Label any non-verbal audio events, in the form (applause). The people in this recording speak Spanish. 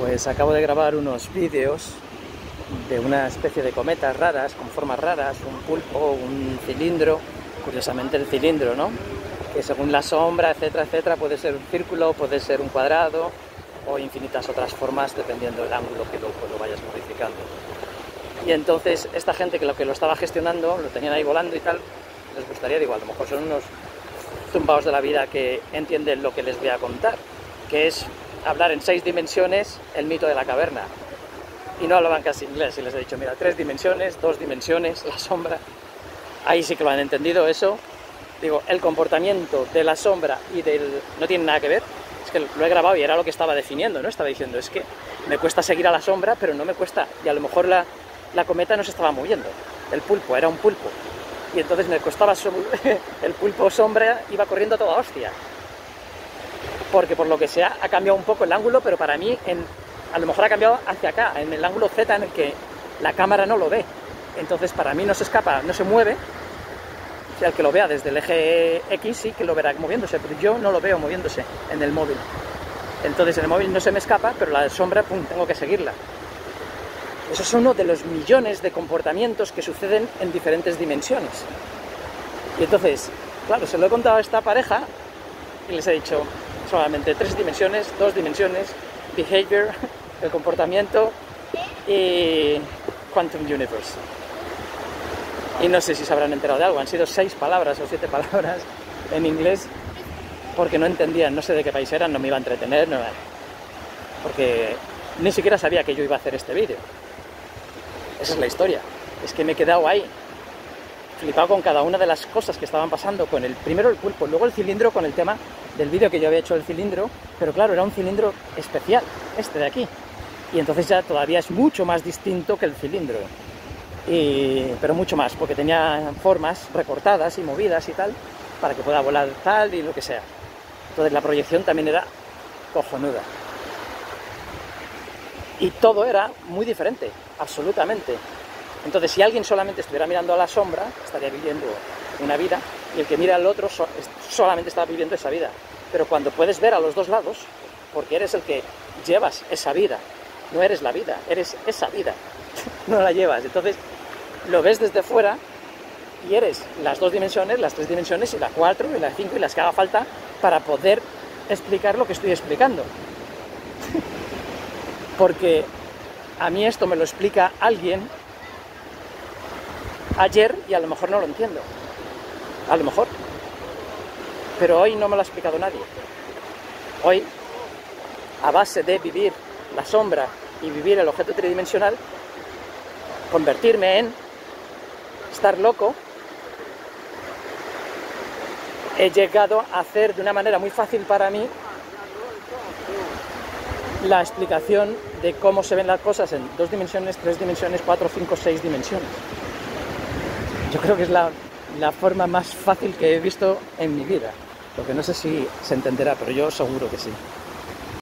Pues acabo de grabar unos vídeos de una especie de cometas raras, con formas raras, un pulpo, un cilindro, curiosamente el cilindro, ¿no? Que según la sombra, etcétera, etcétera, puede ser un círculo, puede ser un cuadrado o infinitas otras formas dependiendo del ángulo que lo, lo vayas modificando. Y entonces esta gente que lo que lo estaba gestionando, lo tenían ahí volando y tal, les gustaría, digo, a lo mejor son unos zumbados de la vida que entienden lo que les voy a contar, que es hablar en seis dimensiones el mito de la caverna. Y no hablaban casi inglés y les he dicho, mira, tres dimensiones, dos dimensiones, la sombra. Ahí sí que lo han entendido eso. Digo, el comportamiento de la sombra y del... no tiene nada que ver. Es que lo he grabado y era lo que estaba definiendo, ¿no? Estaba diciendo, es que me cuesta seguir a la sombra, pero no me cuesta. Y a lo mejor la, la cometa no se estaba moviendo. El pulpo era un pulpo. Y entonces me costaba (laughs) el pulpo sombra iba corriendo toda hostia porque por lo que sea ha cambiado un poco el ángulo, pero para mí a lo mejor ha cambiado hacia acá, en el ángulo Z en el que la cámara no lo ve. Entonces para mí no se escapa, no se mueve. O sea, el que lo vea desde el eje X sí que lo verá moviéndose, pero yo no lo veo moviéndose en el móvil. Entonces en el móvil no se me escapa, pero la sombra, pum, tengo que seguirla. Eso es uno de los millones de comportamientos que suceden en diferentes dimensiones. Y entonces, claro, se lo he contado a esta pareja y les he dicho, solamente tres dimensiones, dos dimensiones, behavior, (laughs) el comportamiento y quantum universe. Y no sé si se habrán enterado de algo, han sido seis palabras o siete (laughs) palabras en inglés porque no entendían, no sé de qué país eran, no me iba a entretener, no, porque ni siquiera sabía que yo iba a hacer este vídeo. Esa es la historia. Es que me he quedado ahí, flipado con cada una de las cosas que estaban pasando, con el primero el pulpo, luego el cilindro con el tema del vídeo que yo había hecho del cilindro, pero claro, era un cilindro especial, este de aquí. Y entonces ya todavía es mucho más distinto que el cilindro. pero mucho más, porque tenía formas recortadas y movidas y tal, para que pueda volar tal y lo que sea. Entonces la proyección también era cojonuda. Y todo era muy diferente, absolutamente. Entonces si alguien solamente estuviera mirando a la sombra, estaría viviendo una vida, y el que mira al otro solamente está viviendo esa vida. Pero cuando puedes ver a los dos lados, porque eres el que llevas esa vida, no eres la vida, eres esa vida, (laughs) no la llevas. Entonces lo ves desde fuera y eres las dos dimensiones, las tres dimensiones y la cuatro y la cinco y las que haga falta para poder explicar lo que estoy explicando. (laughs) porque a mí esto me lo explica alguien ayer y a lo mejor no lo entiendo. A lo mejor. Pero hoy no me lo ha explicado nadie. Hoy, a base de vivir la sombra y vivir el objeto tridimensional, convertirme en estar loco, he llegado a hacer de una manera muy fácil para mí la explicación de cómo se ven las cosas en dos dimensiones, tres dimensiones, cuatro, cinco, seis dimensiones. Yo creo que es la la forma más fácil que he visto en mi vida. Lo que no sé si se entenderá, pero yo seguro que sí.